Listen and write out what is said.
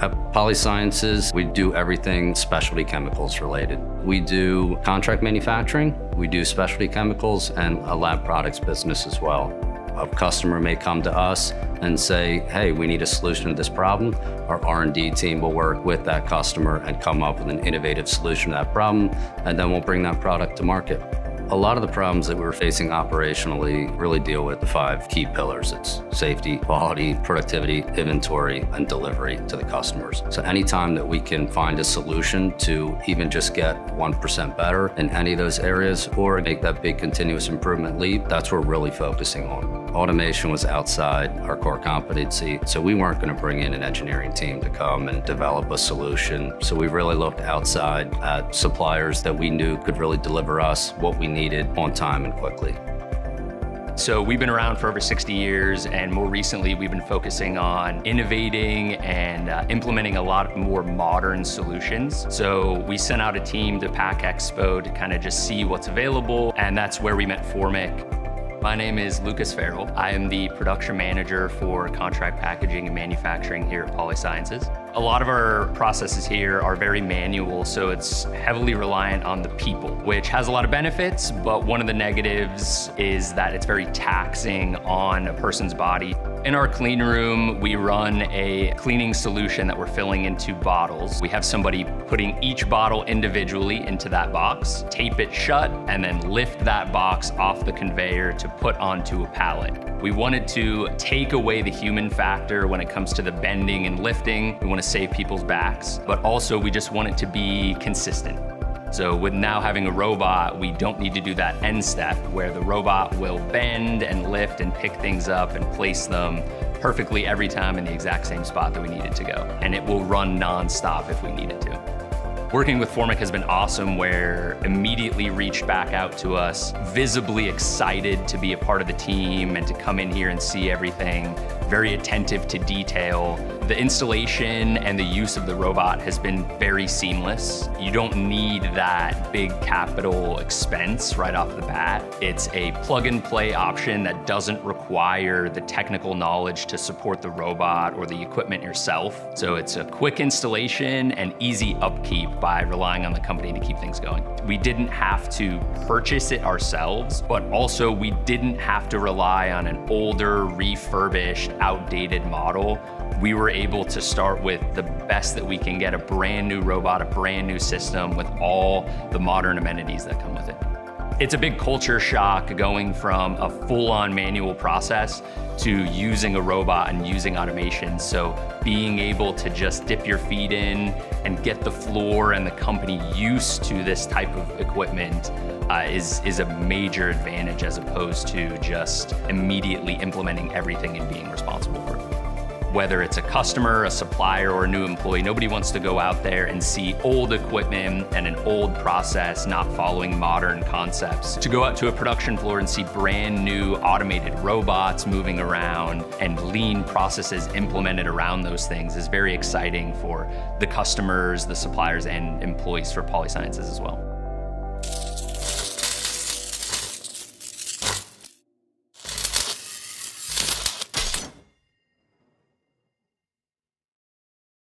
At Polysciences, we do everything specialty chemicals related. We do contract manufacturing, we do specialty chemicals, and a lab products business as well. A customer may come to us and say, hey, we need a solution to this problem. Our R&D team will work with that customer and come up with an innovative solution to that problem, and then we'll bring that product to market. A lot of the problems that we're facing operationally really deal with the five key pillars. It's safety, quality, productivity, inventory, and delivery to the customers. So anytime that we can find a solution to even just get 1% better in any of those areas or make that big continuous improvement leap, that's what we're really focusing on. Automation was outside our core competency, so we weren't going to bring in an engineering team to come and develop a solution. So we really looked outside at suppliers that we knew could really deliver us what we needed on time and quickly. So we've been around for over 60 years, and more recently we've been focusing on innovating and uh, implementing a lot of more modern solutions. So we sent out a team to Pack Expo to kind of just see what's available, and that's where we met Formic. My name is Lucas Farrell. I am the production manager for contract packaging and manufacturing here at Polysciences. A lot of our processes here are very manual, so it's heavily reliant on the people, which has a lot of benefits, but one of the negatives is that it's very taxing on a person's body. In our clean room, we run a cleaning solution that we're filling into bottles. We have somebody putting each bottle individually into that box, tape it shut, and then lift that box off the conveyor to put onto a pallet. We wanted to take away the human factor when it comes to the bending and lifting. We want to save people's backs, but also we just want it to be consistent. So with now having a robot, we don't need to do that end step where the robot will bend and lift and pick things up and place them perfectly every time in the exact same spot that we need it to go. And it will run nonstop if we need it to. Working with Formic has been awesome where immediately reached back out to us, visibly excited to be a part of the team and to come in here and see everything, very attentive to detail. The installation and the use of the robot has been very seamless. You don't need that big capital expense right off the bat. It's a plug and play option that doesn't require the technical knowledge to support the robot or the equipment yourself. So it's a quick installation and easy upkeep by relying on the company to keep things going. We didn't have to purchase it ourselves, but also we didn't have to rely on an older, refurbished, outdated model. We were able to start with the best that we can get, a brand new robot, a brand new system with all the modern amenities that come with it. It's a big culture shock going from a full-on manual process to using a robot and using automation. So being able to just dip your feet in and get the floor and the company used to this type of equipment uh, is, is a major advantage as opposed to just immediately implementing everything and being responsible for it whether it's a customer, a supplier, or a new employee, nobody wants to go out there and see old equipment and an old process not following modern concepts. To go out to a production floor and see brand new automated robots moving around and lean processes implemented around those things is very exciting for the customers, the suppliers, and employees for Polysciences as well.